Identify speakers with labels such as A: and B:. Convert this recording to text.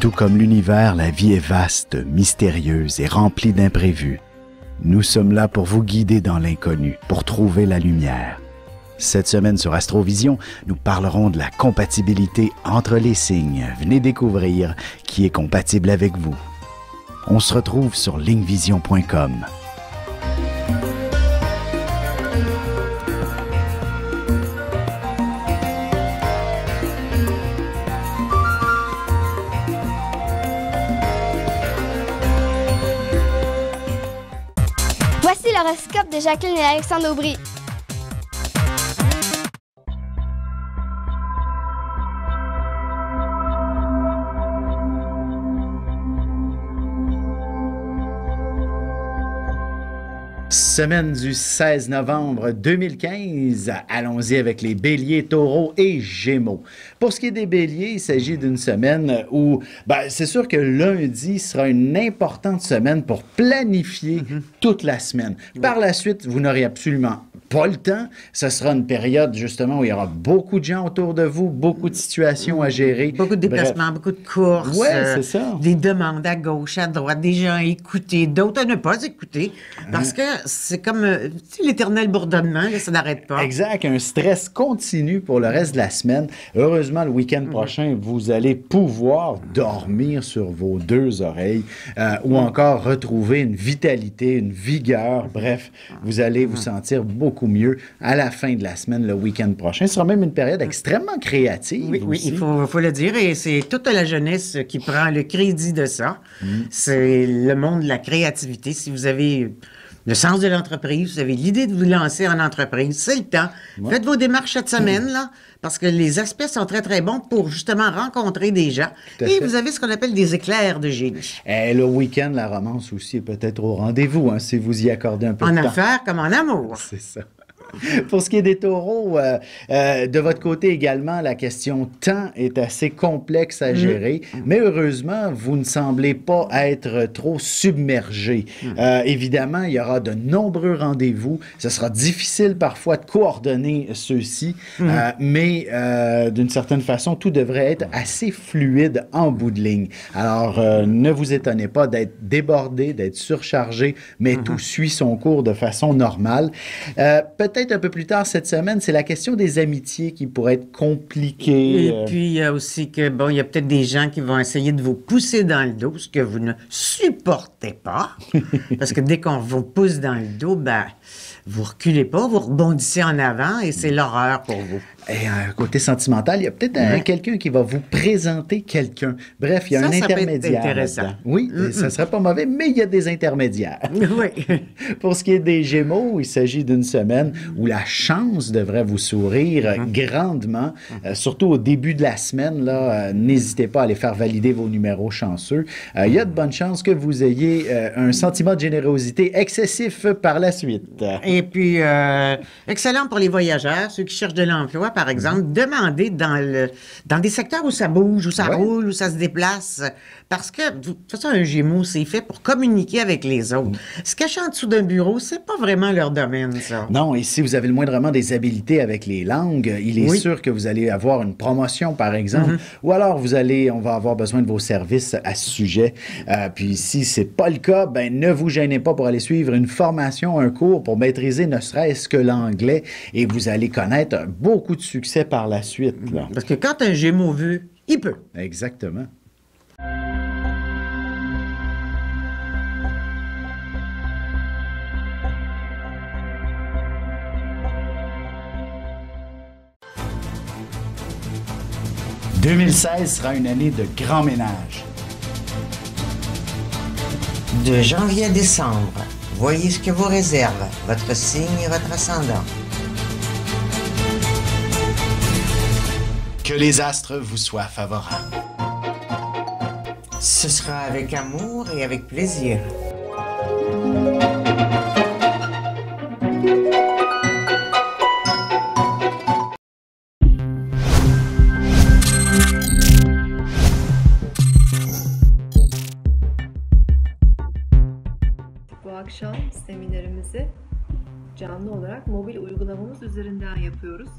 A: Tout comme l'univers, la vie est vaste, mystérieuse et remplie d'imprévus. Nous sommes là pour vous guider dans l'inconnu, pour trouver la lumière. Cette semaine sur Astrovision, nous parlerons de la compatibilité entre les signes. Venez découvrir qui est compatible avec vous. On se retrouve sur linkvision.com.
B: Jacqueline et Alexandre Aubry.
A: Semaine du 16 novembre 2015. Allons-y avec les béliers, taureaux et gémeaux. Pour ce qui est des béliers, il s'agit d'une semaine où, ben, c'est sûr que lundi sera une importante semaine pour planifier toute la semaine. Par la suite, vous n'aurez absolument pas le temps. Ce sera une période justement où il y aura beaucoup de gens autour de vous, beaucoup de situations à gérer.
C: Beaucoup de
A: Bref.
C: déplacements, beaucoup de courses.
A: Ouais,
C: euh,
A: c'est ça.
C: Des demandes à gauche, à droite, des gens à écouter, d'autres à ne pas écouter. Parce que c'est comme euh, l'éternel bourdonnement, là, ça n'arrête pas.
A: Exact, un stress continu pour le reste de la semaine. Heureusement, le week-end prochain, vous allez pouvoir dormir sur vos deux oreilles euh, ou encore retrouver une vitalité, une vigueur. Bref, vous allez vous sentir beaucoup mieux à la fin de la semaine, le week-end prochain. Ce sera même une période extrêmement créative.
C: Oui, il faut, faut le dire, et c'est toute la jeunesse qui prend le crédit de ça.
A: Mm.
C: C'est le monde de la créativité. Si vous avez le sens de l'entreprise, vous avez l'idée de vous lancer en entreprise, c'est le temps. Faites vos démarches cette semaine, là, parce que les aspects sont très, très bons pour justement rencontrer des gens. Et
A: fait.
C: vous avez ce qu'on appelle des éclairs de génie.
A: Et le week-end, la romance aussi est peut-être au rendez-vous, hein, si vous y accordez un peu
C: En
A: de temps.
C: affaires comme en amour.
A: C'est ça. Pour ce qui est des taureaux, euh, euh, de votre côté également, la question temps est assez complexe à gérer, mais heureusement, vous ne semblez pas être trop submergé. Euh, évidemment, il y aura de nombreux rendez-vous. Ce sera difficile parfois de coordonner ceux-ci, euh, mais d'une certaine façon, tout devrait être assez fluide en bout de ligne. Alors, ne vous étonnez pas d'être débordé, d'être surchargé, mais tout suit son cours de façon normale. Euh, Peut-être un peu plus tard cette semaine, c'est la question des amitiés qui pourrait être compliquée.
C: Et
A: euh,
C: puis, il y a aussi que, bon, il y a peut-être des gens qui vont essayer de vous pousser dans le dos, ce que vous ne supportez pas. parce que dès qu'on vous pousse dans le dos, ben, vous reculez pas, vous rebondissez en avant et c'est l'horreur pour vous.
A: Et un côté sentimental, il y a peut-être
C: Ouais.
A: quelqu'un qui va vous présenter quelqu'un. Bref, il y a
C: Ça,
A: un
C: ça peut être
A: intermédiaire.
C: intéressant.
A: Oui, ça serait pas mauvais, mais il y a des intermédiaires.
C: oui.
A: Pour ce qui est des Gémeaux, il s'agit d'une semaine où la chance devrait vous sourire euh, grandement, Euh, surtout au début de la semaine. Là, euh, n'hésitez pas à aller faire valider vos numéros chanceux. Euh, il y a de bonnes chances que vous ayez euh, un sentiment de générosité excessif par la suite.
C: Et puis, euh, excellent pour les voyageurs, ceux qui cherchent de l'emploi, par exemple, demandez dans, le, dans des secteurs où ça bouge, où ça
A: Ouais.
C: roule, où ça se déplace. Parce que, de toute façon, un Gémeaux, c'est fait pour communiquer avec les autres. Se cacher en dessous d'un bureau, c'est pas vraiment leur domaine, ça.
A: Non, et si vous avez le moindrement des habiletés avec les langues, il est
C: Oui.
A: sûr que vous allez avoir une promotion, par exemple, ou alors vous allez, on va avoir besoin de vos services à ce sujet. Euh, puis si c'est pas le cas, ben ne vous gênez pas pour aller suivre une formation, un cours pour maîtriser ne serait-ce que l'anglais, et vous allez connaître beaucoup de succès par la suite. là.
C: Parce que quand un Gémeaux veut, il peut.
A: Exactement. « 2016 sera une année de grand ménage.
C: De janvier à décembre, voyez ce que vous réserve votre signe et votre ascendant.
A: Que les astres vous soient favorables.
C: Ce sera avec amour et avec plaisir.
D: Akşam seminerimizi canlı olarak mobil uygulamamız üzerinden yapıyoruz.